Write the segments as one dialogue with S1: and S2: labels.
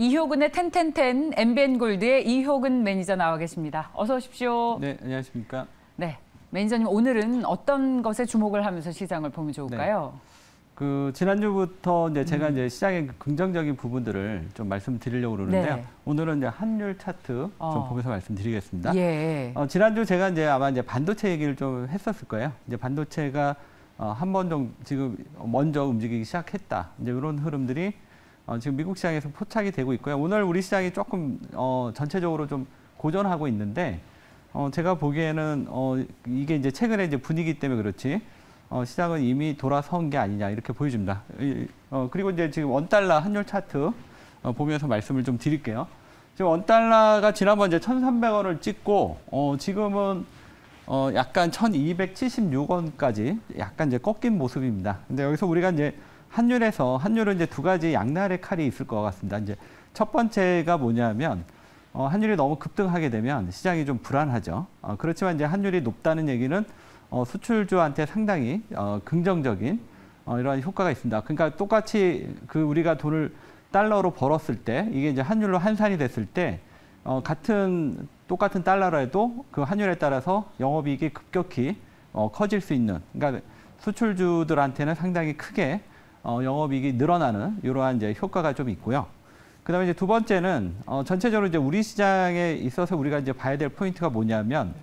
S1: 이효근의 텐텐텐 엠비엔 골드의 이효근 매니저 나와 계십니다. 어서 오십시오.
S2: 네, 안녕하십니까.
S1: 네, 매니저님 오늘은 어떤 것에 주목을 하면서 시장을 보면 좋을까요?
S2: 네. 그 지난주부터 이제 제가 음. 이제 시장의 그 긍정적인 부분들을 좀 말씀드리려고 그러는데요. 네. 오늘은 이제 환율 차트 어. 좀 보면서 말씀드리겠습니다. 예. 어, 지난주 제가 이제 아마 이제 반도체 얘기를 좀 했었을 거예요. 이제 반도체가 어, 한번 정도 지금 먼저 움직이기 시작했다. 이제 이런 흐름들이 어, 지금 미국 시장에서 포착이 되고 있고요. 오늘 우리 시장이 조금 어, 전체적으로 좀 고전하고 있는데 어, 제가 보기에는 어, 이게 이제 최근에 이제 분위기 때문에 그렇지 어, 시장은 이미 돌아선 게 아니냐 이렇게 보여집니다. 어, 그리고 이제 지금 원달러 환율 차트 어, 보면서 말씀을 좀 드릴게요. 지금 원달러가 지난번 이제 1,300원을 찍고 어, 지금은 어, 약간 1,276원까지 약간 이제 꺾인 모습입니다. 근데 여기서 우리가 이제 환율에서 환율은 이제 두 가지 양날의 칼이 있을 것 같습니다. 이제 첫 번째가 뭐냐면 어, 환율이 너무 급등하게 되면 시장이 좀 불안하죠. 어, 그렇지만 이제 환율이 높다는 얘기는 어, 수출주한테 상당히 어, 긍정적인 어, 이러한 효과가 있습니다. 그러니까 똑같이 그 우리가 돈을 달러로 벌었을 때 이게 이제 환율로 환산이 됐을 때 어, 같은 똑같은 달러로 해도 그 환율에 따라서 영업이익이 급격히 어, 커질 수 있는 그러니까 수출주들한테는 상당히 크게 어, 영업이익이 늘어나는 이러한 이제 효과가 좀 있고요. 그다음에 이제 두 번째는 어, 전체적으로 이제 우리 시장에 있어서 우리가 이제 봐야 될 포인트가 뭐냐면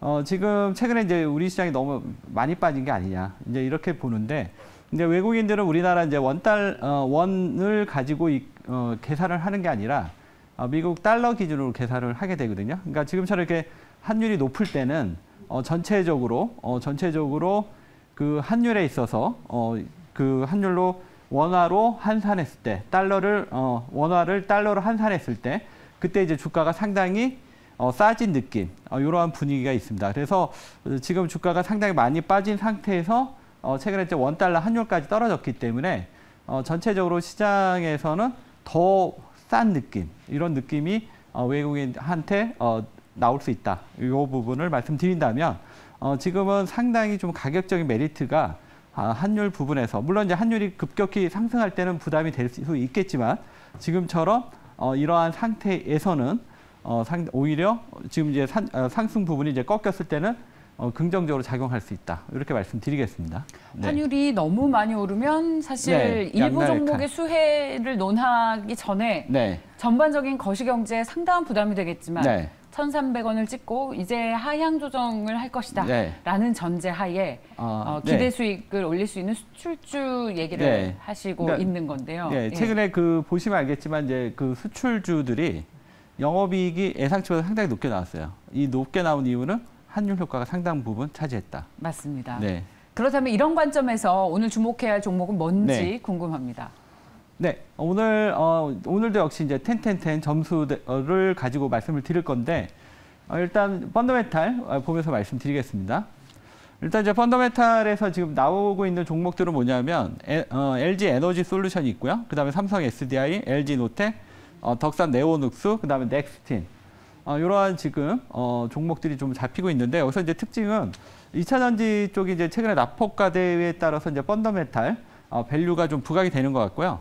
S2: 어, 지금 최근에 이제 우리 시장이 너무 많이 빠진 게 아니냐 이제 이렇게 보는데 이제 외국인들은 우리나라 이제 원달 어, 원을 가지고 이, 어, 계산을 하는 게 아니라 어, 미국 달러 기준으로 계산을 하게 되거든요. 그러니까 지금처럼 이렇게 환율이 높을 때는 어, 전체적으로 어, 전체적으로 그 환율에 있어서 어, 그 환율로 원화로 환산했을 때 달러를 어, 원화를 달러로 환산했을 때 그때 이제 주가가 상당히 어, 싸진 느낌 어, 이러한 분위기가 있습니다. 그래서 지금 주가가 상당히 많이 빠진 상태에서 어, 최근에 이제 원 달러 환율까지 떨어졌기 때문에 어, 전체적으로 시장에서는 더 싼 느낌 이런 느낌이 어, 외국인한테 어, 나올 수 있다. 이 부분을 말씀드린다면 어, 지금은 상당히 좀 가격적인 메리트가 아, 환율 부분에서 물론 이제 환율이 급격히 상승할 때는 부담이 될 수 있겠지만 지금처럼 어, 이러한 상태에서는 어, 상, 오히려 지금 이제 산, 어, 상승 부분이 이제 꺾였을 때는 어, 긍정적으로 작용할 수 있다. 이렇게 말씀드리겠습니다.
S1: 네. 환율이 너무 많이 오르면 사실 네, 일부 종목의 수혜를 논하기 전에 네. 전반적인 거시경제에 상당한 부담이 되겠지만 1,300원을 찍고 이제 하향 조정을 할 것이다. 네. 라는 전제 하에 어, 어, 기대 네. 수익을 올릴 수 있는 수출주 얘기를 네. 하시고 그러니까, 있는 건데요.
S2: 네, 예. 최근에 그 보시면 알겠지만 이제 그 수출주들이 영업이익이 예상치보다 상당히 높게 나왔어요. 이 높게 나온 이유는 환율 효과가 상당 부분 차지했다.
S1: 맞습니다. 네. 그렇다면 이런 관점에서 오늘 주목해야 할 종목은 뭔지 네. 궁금합니다.
S2: 네, 오늘 어, 오늘도 역시 이제 텐텐텐 점수를 가지고 말씀을 드릴 건데 어, 일단 펀더메탈 어, 보면서 말씀드리겠습니다. 일단 이제 펀더메탈에서 지금 나오고 있는 종목들은 뭐냐면 에, 어, LG 에너지 솔루션이 있고요. 그다음에 삼성 SDI, LG 노텍, 어, 덕산 네오눅스, 그다음에 넥스틴 어, 이러한 지금 어, 종목들이 좀 잡히고 있는데 여기서 이제 특징은 2차 전지 쪽이 이제 최근에 낙폭과대에 따라서 이제 펀더멘털 어, value가 좀 부각이 되는 것 같고요.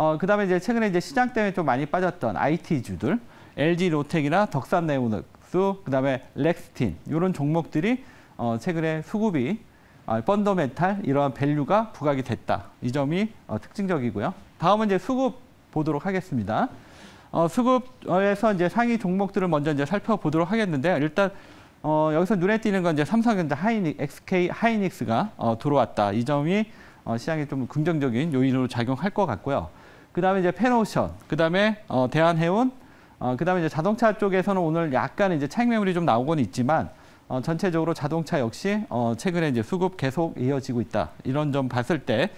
S2: 어, 그다음에 이제 최근에 이제 시장 때문에 좀 많이 빠졌던 IT주들, LG 이노텍이나 덕산 네오룩스, 그다음에 넥스틴 이런 종목들이 어, 최근에 수급이 어, 펀더멘털 이러한 value가 부각이 됐다. 이 점이 어, 특징적이고요. 다음은 이제 수급 보도록 하겠습니다. 어, 수급에서 이제 상위 종목들을 먼저 이제 살펴보도록 하겠는데 일단 어, 여기서 눈에 띄는 건 이제 삼성전자 하이닉, XK 하이닉스가 어, 들어왔다. 이 점이 어, 시장에 좀 긍정적인 요인으로 작용할 것 같고요. 그 다음에 이제 페노션, 그 다음에 어, 대한해운, 어, 그 다음에 이제 자동차 쪽에서는 오늘 약간 이제 차익 매물이 좀 나오고는 있지만 어, 전체적으로 자동차 역시 어, 최근에 이제 수급 계속 이어지고 있다. 이런 점 봤을 때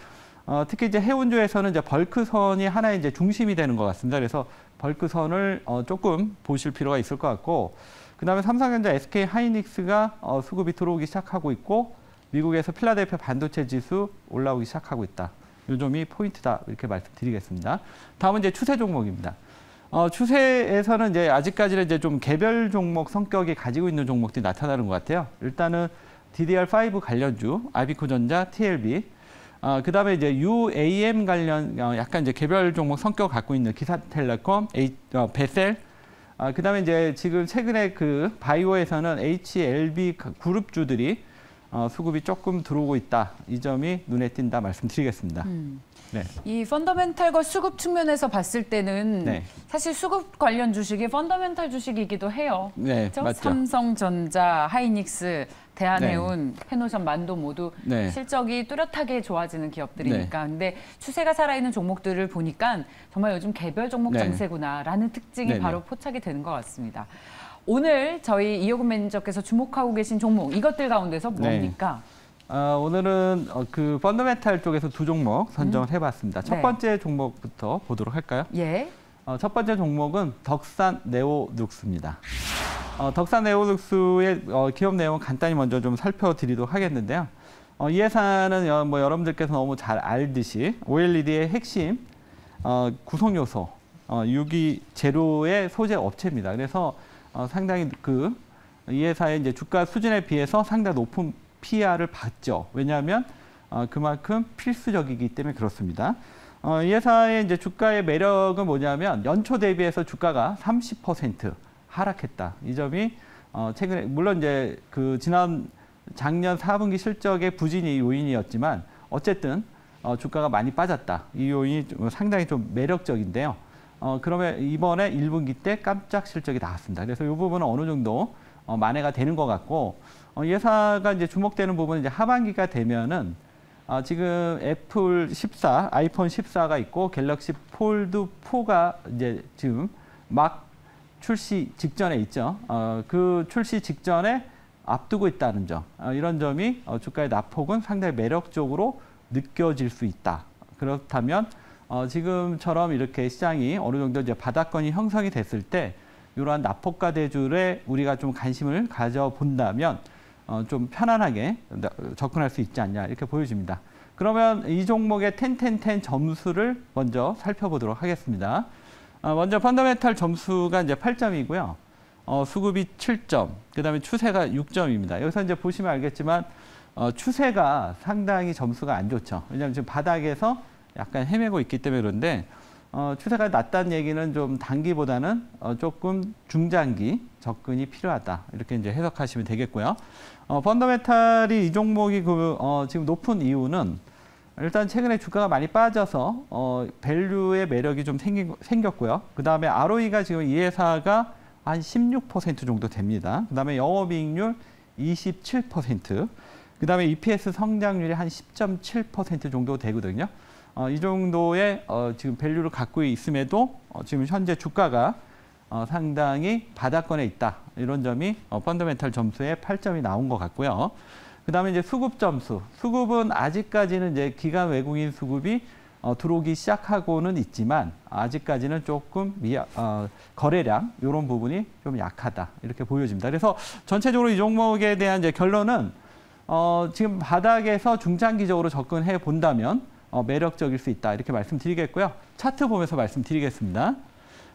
S2: 어, 특히 이제 해운조에서는 이제 벌크선이 하나의 이제 중심이 되는 것 같습니다. 그래서 벌크선을 어, 조금 보실 필요가 있을 것 같고, 그 다음에 삼성전자, SK 하이닉스가 어, 수급이 들어오기 시작하고 있고, 미국에서 필라델피아 반도체 지수 올라오기 시작하고 있다. 요 점이 포인트다 이렇게 말씀드리겠습니다. 다음은 이제 추세 종목입니다. 어, 추세에서는 이제 아직까지는 이제 좀 개별 종목 성격이 가지고 있는 종목들이 나타나는 것 같아요. 일단은 DDR5 관련주, 아비코전자, TLB, 어, 그 다음에 이제 UAM 관련 어, 약간 이제 개별 종목 성격 을 갖고 있는 기사텔레콤, 어, 베셀, 어, 그 다음에 이제 지금 최근에 그 바이오에서는 HLB 그룹주들이 어, 수급이 조금 들어오고 있다. 이 점이 눈에 띈다 말씀드리겠습니다. 음.
S1: 네. 이 펀더멘탈과 수급 측면에서 봤을 때는 네. 사실 수급 관련 주식이 펀더멘탈 주식이기도 해요. 네, 그렇죠? 맞죠. 삼성전자, 하이닉스, 대한해운, 네. 페노션, 만도 모두 네. 실적이 뚜렷하게 좋아지는 기업들이니까. 네. 근데 추세가 살아있는 종목들을 보니까 정말 요즘 개별 종목 네. 장세구나라는 특징이. 바로 포착이 되는 것 같습니다. 오늘 저희 이호근 매니저께서 주목하고 계신 종목 이것들 가운데서 뭡니까?
S2: 어, 오늘은 어, 그 펀더멘탈 쪽에서 두 종목 선정을 음. 해봤습니다. 첫 번째 종목부터 보도록 할까요? 예. 어, 첫 번째 종목은 덕산 네오눅스입니다. 어, 덕산 네오눅스의 어, 기업 내용 간단히 먼저 좀 살펴드리도록 하겠는데요. 어, 이 회사는 여, 뭐 여러분들께서 너무 잘 알듯이 OLED의 핵심 어, 구성 요소 어, 유기 제로의 소재 업체입니다. 그래서 어, 상당히 그 이 회사의 이제 주가 수준에 비해서 상당히 높은 PR을 받죠. 왜냐하면 어, 그만큼 필수적이기 때문에 그렇습니다. 어, 이 회사의 이제 주가의 매력은 뭐냐면 연초 대비해서 주가가 30% 하락했다. 이 점이 어, 최근에 물론 이제 그 지난 작년 4분기 실적의 부진이 요인이었지만 어쨌든 어, 주가가 많이 빠졌다. 이 요인이 좀 상당히 좀 매력적인데요. 어, 그러면 이번에 1분기 때 깜짝 실적이 나왔습니다. 그래서 이 부분은 어느 정도 어, 만회가 되는 것 같고 어, 이 회사가 이제 주목되는 부분은 이제 하반기가 되면은 어, 지금 애플 14, 아이폰 14가 있고 갤럭시 폴드 4가 이제 지금 막 출시 직전에 있죠. 어, 그 출시 직전에 앞두고 있다는 점, 어, 이런 점이 어, 주가의 낙폭은 상당히 매력적으로 느껴질 수 있다. 그렇다면 어, 지금처럼 이렇게 시장이 어느 정도 이제 바닥권이 형성이 됐을 때 이러한 낙폭과대주에 우리가 좀 관심을 가져본다면 어, 좀 편안하게 접근할 수 있지 않냐 이렇게 보여집니다. 그러면 이 종목의 텐텐텐 점수를 먼저 살펴보도록 하겠습니다. 어, 먼저 펀더멘탈 점수가 이제 8점이고요. 어, 수급이 7점, 그 다음에 추세가 6점입니다. 여기서 이제 보시면 알겠지만 어, 추세가 상당히 점수가 안 좋죠. 왜냐하면 지금 바닥에서 약간 헤매고 있기 때문에 그런데 어, 추세가 낮다는 얘기는 좀 단기보다는 어, 조금 중장기 접근이 필요하다. 이렇게 이제 해석하시면 되겠고요. 어, 펀더메탈이 이 종목이 그, 어, 지금 높은 이유는 일단 최근에 주가가 많이 빠져서 어, 밸류의 매력이 좀 생긴, 생겼고요. 그 다음에 ROE가 지금 이 회사가 한 16% 정도 됩니다. 그 다음에 영업이익률 27%, 그 다음에 EPS 성장률이 한 10.7% 정도 되거든요. 어, 이 정도의 어, 지금 밸류를 갖고 있음에도 어, 지금 현재 주가가 어, 상당히 바닥권에 있다. 이런 점이 어, 펀더멘탈 점수에 8점이 나온 것 같고요. 그 다음에 이제 수급 점수. 수급은 아직까지는 이제 기간 외국인 수급이 어, 들어오기 시작하고는 있지만 아직까지는 조금 미약, 어, 거래량 이런 부분이 좀 약하다 이렇게 보여집니다. 그래서 전체적으로 이 종목에 대한 이제 결론은 어, 지금 바닥에서 중장기적으로 접근해 본다면 어, 매력적일 수 있다 이렇게 말씀드리겠고요. 차트 보면서 말씀드리겠습니다.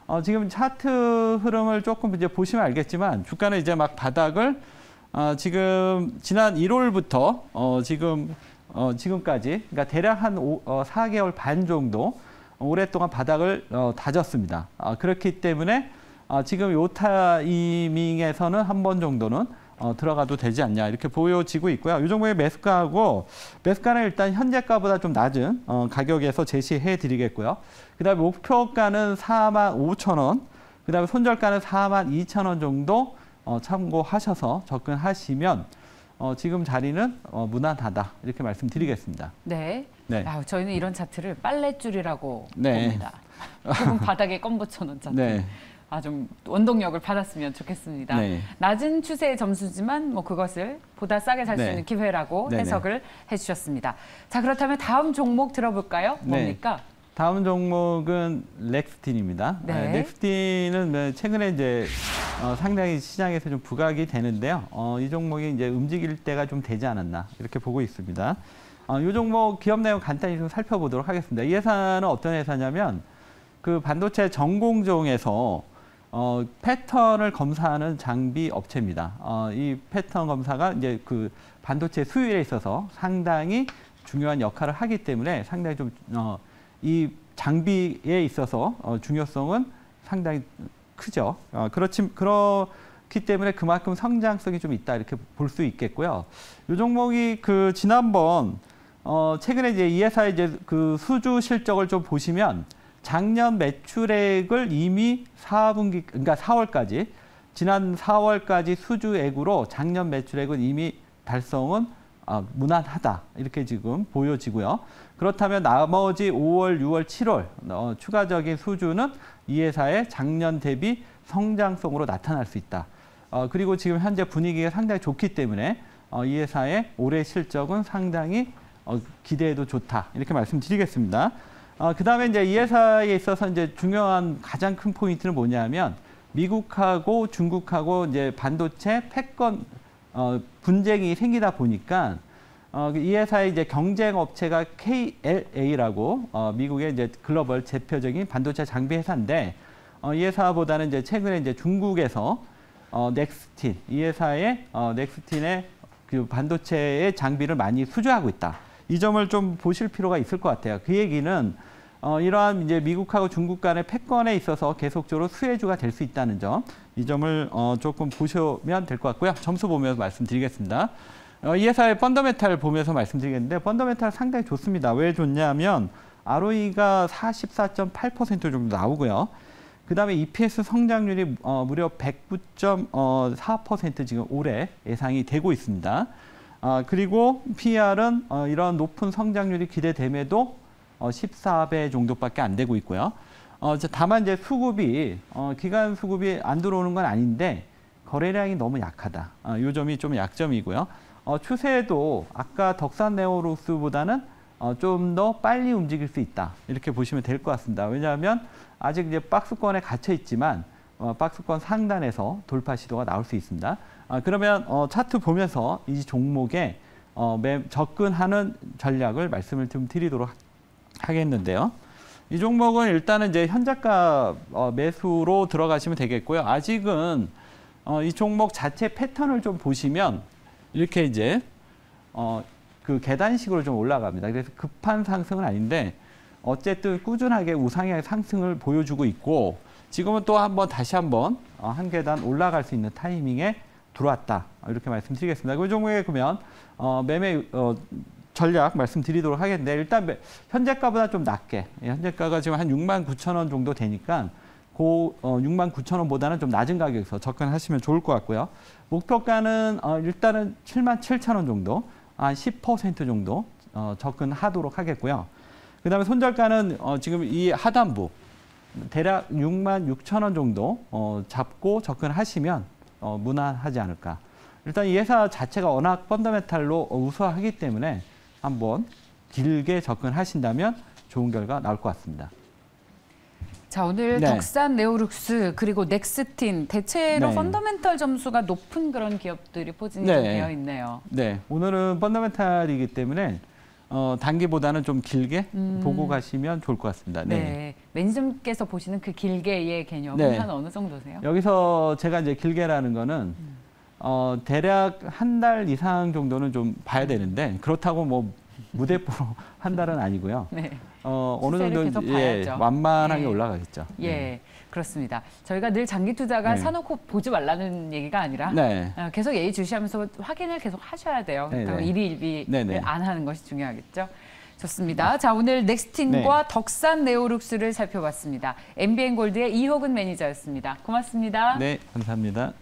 S2: 어, 지금 차트 흐름을 조금 이제 보시면 알겠지만 주가는 이제 막 바닥을 어, 지금 지난 1월부터 어, 지금 어, 지금까지 그러니까 대략 한 오, 어, 4개월 반 정도 오랫동안 바닥을 어, 다졌습니다. 어, 그렇기 때문에 어, 지금 요 타이밍에서는 한 번 정도는 어, 들어가도 되지 않냐 이렇게 보여지고 있고요. 이 종목의 매수가하고 매수가는 일단 현재가보다 좀 낮은 어, 가격에서 제시해 드리겠고요. 그다음에 목표가는 4만 5천 원, 그다음에 손절가는 4만 2천 원 정도 어, 참고하셔서 접근하시면 어, 지금 자리는 어, 무난하다 이렇게 말씀드리겠습니다.
S1: 네. 네. 아, 저희는 이런 차트를 빨래줄이라고 네. 봅니다. 혹은 바닥에 껌 붙여놓은 차트. 네. 아, 좀 원동력을 받았으면 좋겠습니다. 네. 낮은 추세의 점수지만 뭐 그것을 보다 싸게 살수 네. 있는 기회라고 네네. 해석을 해주셨습니다. 자, 그렇다면 다음 종목 들어볼까요? 네. 뭡니까? 네.
S2: 다음 종목은 렉스틴입니다. 네. 네, 렉스틴은 뭐 최근에 이제 어, 상당히 시장에서 좀 부각이 되는데요. 어, 이 종목이 이제 움직일 때가 좀 되지 않았나 이렇게 보고 있습니다. 어, 이 종목 기업 내용 간단히 좀 살펴보도록 하겠습니다. 이 회사는 어떤 회사냐면 그 반도체 전공정에서 어, 패턴을 검사하는 장비 업체입니다. 어, 이 패턴 검사가 이제 그 반도체 수율에 있어서 상당히 중요한 역할을 하기 때문에 상당히 좀 어, 이 장비에 있어서 어, 중요성은 상당히 크죠. 어, 그렇지 그렇기 때문에 그만큼 성장성이 좀 있다 이렇게 볼 수 있겠고요. 이 종목이 그 지난번 어, 최근에 이제 이 회사의 이제 그 수주 실적을 좀 보시면 작년 매출액을 이미 4분기 그러니까 4월까지 지난 4월까지 수주액으로 작년 매출액은 이미 달성은 어, 무난하다 이렇게 지금 보여지고요. 그렇다면 나머지 5월, 6월, 7월 어, 추가적인 수주는 이 회사의 작년 대비 성장성으로 나타날 수 있다. 어, 그리고 지금 현재 분위기가 상당히 좋기 때문에 어, 이 회사의 올해 실적은 상당히 어, 기대해도 좋다 이렇게 말씀드리겠습니다. 어, 그 다음에 이제 이 회사에 있어서 이제 중요한 가장 큰 포인트는 뭐냐면 미국하고 중국하고 이제 반도체 패권 어, 분쟁이 생기다 보니까 어, 이 회사의 이제 경쟁 업체가 KLA라고 어, 미국의 이제 글로벌 대표적인 반도체 장비 회사인데 어, 이 회사보다는 이제 최근에 이제 중국에서 어, 넥스틴 이 회사의 어, 넥스틴의 그 반도체의 장비를 많이 수주하고 있다. 이 점을 좀 보실 필요가 있을 것 같아요. 그 얘기는 어, 이러한 이제 미국하고 중국 간의 패권에 있어서 계속적으로 수혜주가 될 수 있다는 점, 이 점을 어, 조금 보시면 될 것 같고요. 점수 보면서 말씀드리겠습니다. 어, 이 회사의 펀더멘탈 보면서 말씀드리겠는데 펀더멘탈 상당히 좋습니다. 왜 좋냐면 ROE가 44.8% 정도 나오고요. 그 다음에 EPS 성장률이 어, 무려 109.4% 지금 올해 예상이 되고 있습니다. 아, 그리고 PR은 어, 이런 높은 성장률이 기대됨에도 어, 14배 정도밖에 안 되고 있고요. 어, 다만 이제 수급이 어, 기간 수급이 안 들어오는 건 아닌데 거래량이 너무 약하다. 어, 이 점이 좀 약점이고요. 어, 추세도 아까 덕산 네오룩스보다는 어, 좀 더 빨리 움직일 수 있다. 이렇게 보시면 될 것 같습니다. 왜냐하면 아직 이제 박스권에 갇혀 있지만 어, 박스권 상단에서 돌파 시도가 나올 수 있습니다. 아, 그러면 어, 차트 보면서 이 종목에 어, 매, 접근하는 전략을 말씀을 좀 드리도록 하 겠는데요. 이 종목은 일단은 이제 현재가 어, 매수로 들어가시면 되겠고요. 아직은 어, 이 종목 자체 패턴을 좀 보시면 이렇게 이제 어, 그 계단식으로 좀 올라갑니다. 그래서 급한 상승은 아닌데 어쨌든 꾸준하게 우상향 상승을 보여주고 있고 지금은 또 한번 다시 한번 어, 한 계단 올라갈 수 있는 타이밍에 들어왔다. 이렇게 말씀드리겠습니다. 그 종목에 그러면 어, 매매 어, 전략 말씀드리도록 하겠는데 일단 매, 현재가보다 좀 낮게 예, 현재가가 지금 한 6만 9천 원 정도 되니까 고 어, 6만 9천 원보다는 좀 낮은 가격에서 접근하시면 좋을 것 같고요. 목표가는 어, 일단은 7만 7천 원 정도 한 10% 정도 어, 접근하도록 하겠고요. 그다음에 손절가는 어, 지금 이 하단부 대략 6만 6천 원 정도 어, 잡고 접근하시면 어, 무난하지 않을까. 일단 이 회사 자체가 워낙 펀더멘탈로 우수하기 때문에 한번 길게 접근하신다면 좋은 결과 나올 것 같습니다.
S1: 자 오늘 네. 덕산 네오룩스 그리고 넥스틴 대체로 네. 펀더멘털 점수가 높은 그런 기업들이 포진이 네. 되어 있네요.
S2: 네 오늘은 펀더멘탈이기 때문에 어, 단기보다는 좀 길게 음. 보고 가시면 좋을 것 같습니다. 네. 네.
S1: 매니저님께서 보시는 그 길게의 개념은 네. 한 어느 정도세요?
S2: 여기서 제가 이제 길게라는 거는 음. 어, 대략 한 달 이상 정도는 좀 봐야 되는데 그렇다고 뭐 무대포로 한 달은 아니고요. 네. 어, 어느 정도 예, 완만하게 네. 올라가겠죠.
S1: 예. 네. 그렇습니다. 저희가 늘 장기 투자가 네. 사놓고 보지 말라는 얘기가 아니라 네. 어, 계속 예의주시하면서 확인을 계속 하셔야 돼요. 네, 네. 일희일비를 안 하는 것이 중요하겠죠. 좋습니다. 자 오늘 넥스틴과 네. 덕산 네오룩스를 살펴봤습니다. MBN 골드의 이호근 매니저였습니다. 고맙습니다.
S2: 네, 감사합니다.